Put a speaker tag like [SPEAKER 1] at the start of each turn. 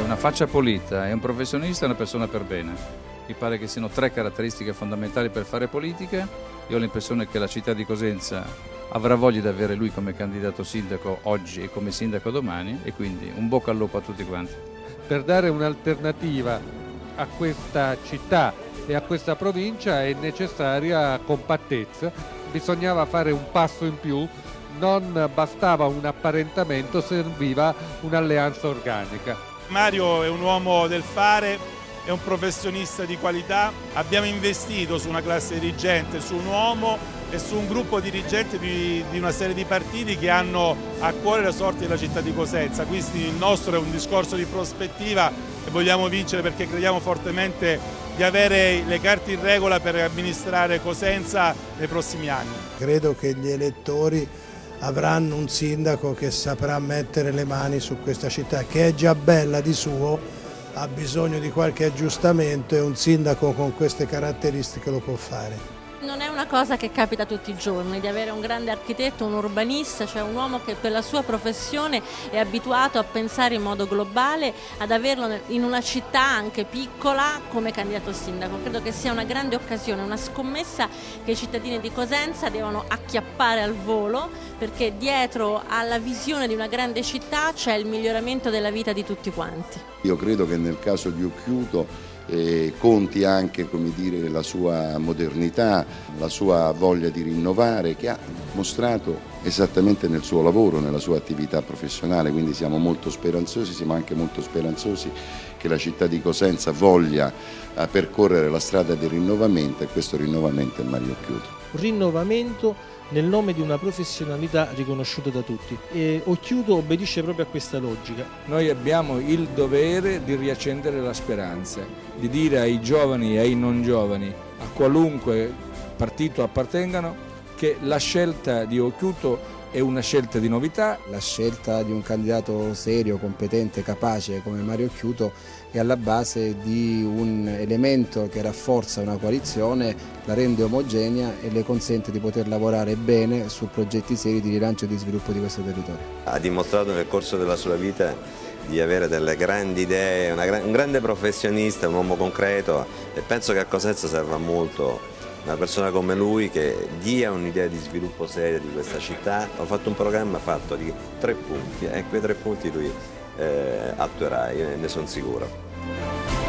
[SPEAKER 1] che una faccia pulita è un professionista e una persona per bene. Mi pare che siano tre caratteristiche fondamentali per fare politica. Io ho l'impressione che la città di Cosenza avrà voglia di avere lui come candidato sindaco oggi e come sindaco domani e quindi un bocca al lupo a tutti quanti.
[SPEAKER 2] Per dare un'alternativa a questa città e a questa provincia è necessaria compattezza, bisognava fare un passo in più, non bastava un apparentamento, serviva un'alleanza organica.
[SPEAKER 3] Mario è un uomo del fare, è un professionista di qualità, abbiamo investito su una classe dirigente, su un uomo e su un gruppo dirigente di, di, una serie di partiti che hanno a cuore la sorte della città di Cosenza, quindi il nostro è un discorso di prospettiva e vogliamo vincere perché crediamo fortemente di avere le carte in regola per amministrare Cosenza nei prossimi anni.
[SPEAKER 4] Credo che gli elettori avranno un sindaco che saprà mettere le mani su questa città che è già bella di suo, ha bisogno di qualche aggiustamento e un sindaco con queste caratteristiche lo può fare.
[SPEAKER 5] Una cosa che capita tutti i giorni, di avere un grande architetto, un urbanista, cioè un uomo che per la sua professione è abituato a pensare in modo globale, ad averlo in una città anche piccola come candidato sindaco. Credo che sia una grande occasione, una scommessa che i cittadini di Cosenza devono acchiappare al volo perché dietro alla visione di una grande città c'è il miglioramento della vita di tutti quanti.
[SPEAKER 6] Io credo che nel caso di Occhiuto eh, conti anche dire, la sua modernità, la sua voglia di rinnovare che ha mostrato esattamente nel suo lavoro, nella sua attività professionale, quindi siamo molto speranzosi, siamo anche molto speranzosi che la città di Cosenza voglia eh, percorrere la strada del rinnovamento e questo rinnovamento è Mario Chiuto.
[SPEAKER 7] Rinnovamento nel nome di una professionalità riconosciuta da tutti. E Occhiuto obbedisce proprio a questa logica.
[SPEAKER 1] Noi abbiamo il dovere di riaccendere la speranza, di dire ai giovani e ai non giovani, a qualunque partito appartengano, che la scelta di Occhiuto è una scelta di novità.
[SPEAKER 8] La scelta di un candidato serio, competente, capace come Mario Chiuto è alla base di un elemento che rafforza una coalizione, la rende omogenea e le consente di poter lavorare bene su progetti seri di rilancio e di sviluppo di questo territorio.
[SPEAKER 9] Ha dimostrato nel corso della sua vita di avere delle grandi idee, un grande professionista, un uomo concreto e penso che a Cosenza serva molto una persona come lui che dia un'idea di sviluppo seria di questa città. Ho fatto un programma fatto di tre punti e quei tre punti lui eh, attuerà, io ne sono sicuro.